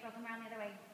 Okay, so come around the other way.